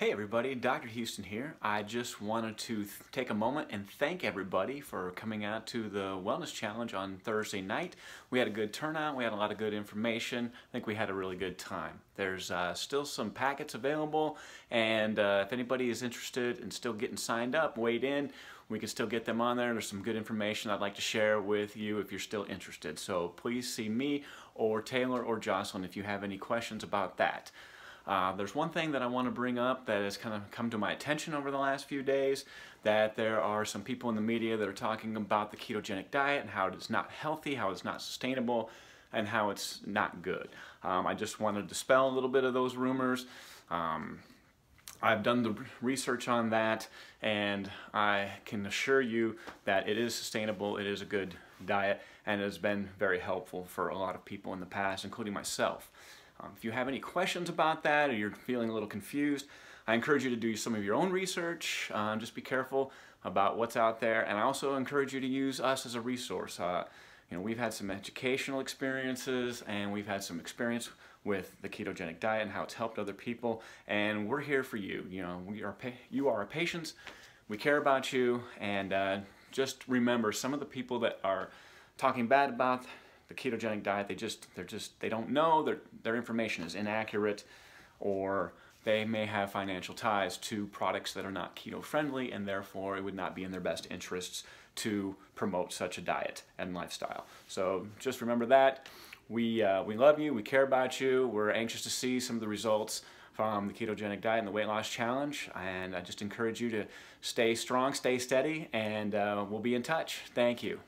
Hey everybody, Dr. Huston here. I just wanted to take a moment and thank everybody for coming out to the Wellness Challenge on Thursday night. We had a good turnout, we had a lot of good information. I think we had a really good time. There's uh, still some packets available and uh, if anybody is interested in still getting signed up, wait in. We can still get them on there. There's some good information I'd like to share with you if you're still interested. So please see me or Taylor or Jocelyn if you have any questions about that. Uh, there's one thing that I want to bring up that has kind of come to my attention over the last few days, that there are some people in the media that are talking about the ketogenic diet and how it is not healthy, how it's not sustainable, and how it's not good. Um, I just want to dispel a little bit of those rumors. Um, I've done the research on that and I can assure you that it is sustainable, it is a good diet, and it has been very helpful for a lot of people in the past, including myself. Um, if you have any questions about that or you're feeling a little confused, I encourage you to do some of your own research. Um, just be careful about what's out there. And I also encourage you to use us as a resource. Uh, you know, we've had some educational experiences and we've had some experience with the ketogenic diet and how it's helped other people. And we're here for you. You know, we are you are our patients. We care about you. And uh, just remember some of the people that are talking bad about the ketogenic diet, they just, they're just, they don't know, their, their information is inaccurate, or they may have financial ties to products that are not keto friendly, and therefore it would not be in their best interests to promote such a diet and lifestyle. So just remember that. We, uh, we love you, we care about you, we're anxious to see some of the results from the ketogenic diet and the weight loss challenge and I just encourage you to stay strong, stay steady, and uh, we'll be in touch. Thank you.